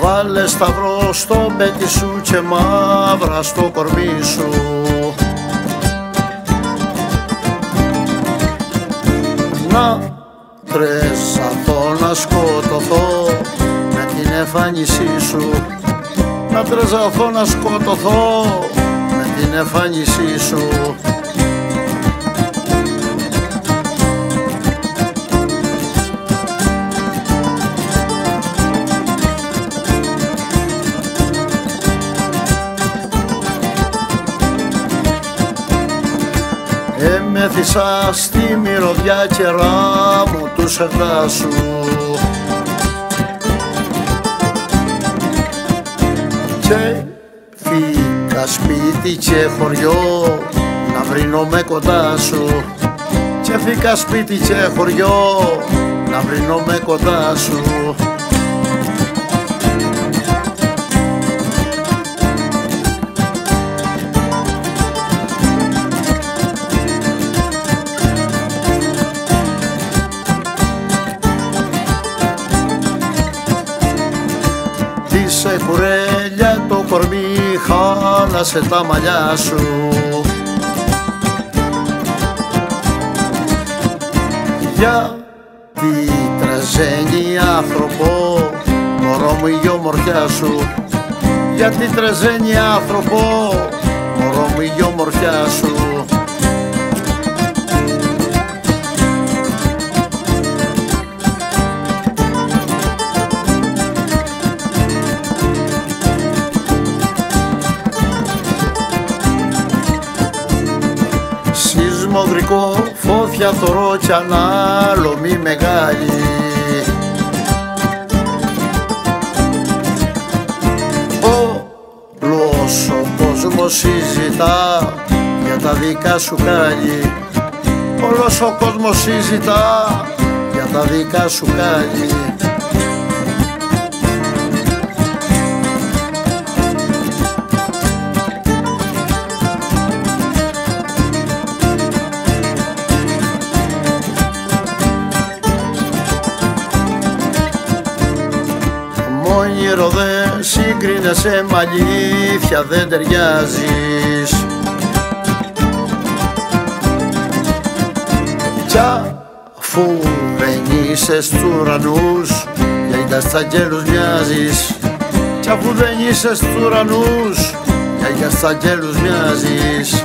Βάλε σταυρό στο πέτι σου και μαύρα στο κορμί σου. Να τρεζαθώ να σκοτωθώ με την εμφάνισή σου. Να τρεζαθώ να σκοτωθώ με την εμφάνισή σου Έμεθυσα στη μυρωδιά κερά μου τους σου και φύγα σπίτι και χωριό να βρίνω με κοντά σου. Και φύγα σπίτι και χωριό να βρίνω με κοντά σου σε κουρέλια το κορμί χάλασε τα μαλλιά σου. Γιατί τραζένει άνθρωπο μωρό μου η ομορφιά σου. Γιατί τραζένει άνθρωπο μωρό μου η ομορφιά σου σεισμοδρικό φώθια θωρώ κι ανάλομη μεγάλη. Όλος ο κόσμος συζητά για τα δικά σου κάλλη Όλος ο κόσμος συζητά για τα δικά σου κάλλη όνειρο δεν σύγκρινεσαι με αλήθεια δεν ταιριάζεις. Κι αφού δεν είσαι στους ουρανούς για στα αγγέλους μοιάζεις. Κι αφού δεν είσαι στους ουρανούς για στα αγγέλους μοιάζεις